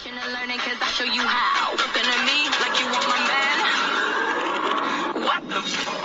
Watching and learning cause I show you how. Looking at me like you want my man. What the